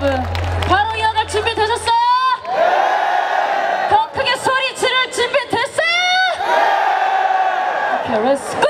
여러분 바로 이어갈 준비 되셨어요? 더 크게 소리 지를 준비 됐어요? 오케이 렛츠고!